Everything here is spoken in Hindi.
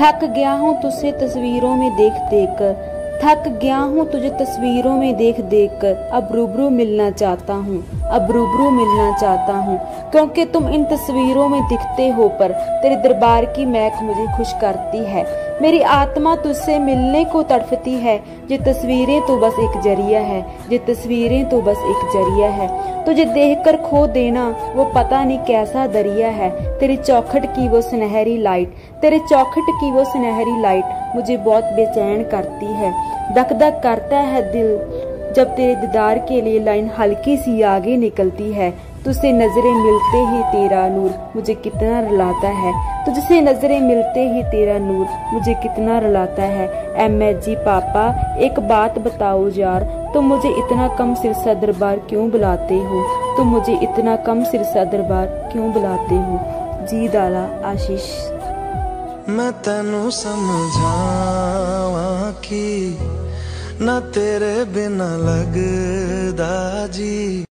थक गया हूँ तुझसे तस्वीरों में देख देख कर। थक गया हूँ, तुझे तस्वीरों में देख देख कर अब रूबरू मिलना चाहता हूँ, अब रूबरू मिलना चाहता हूँ, क्योंकि तुम इन तस्वीरों में दिखते हो पर तेरे दरबार की महक मुझे खुश करती है। मेरी आत्मा तुझसे मिलने को तड़फती है, ये तस्वीरें तो बस एक ज़रिया है, ये तस्वीरें तो बस एक ज़रिया है। तुझे देखकर खो देना वो पता नहीं कैसा दरिया है। तेरी चौखट की वो सुनहरी लाइट, तेरे चौखट की वो सुनहरी लाइट मुझे बहुत बेचैन करती है। दक दक करता है दिल। जब तेरे दीदार के लिए लाइन हल्की सी आगे निकलती है, तुझसे नज़रें मिलते ही तेरा नूर मुझे कितना रुलाता है। तुझसे नज़रें मिलते ही तेरा नूर मुझे कितना रुलाता है। एम जी पापा, एक बात बताओ यार, तुम मुझे इतना कम सिरसा दरबार क्यों बुलाते हो? तुम मुझे इतना कम सिरसा दरबार क्यों बुलाते हो? जी दाला आशीष। मैं तेनू समझावा कि ना तेरे बिना लगदा जी।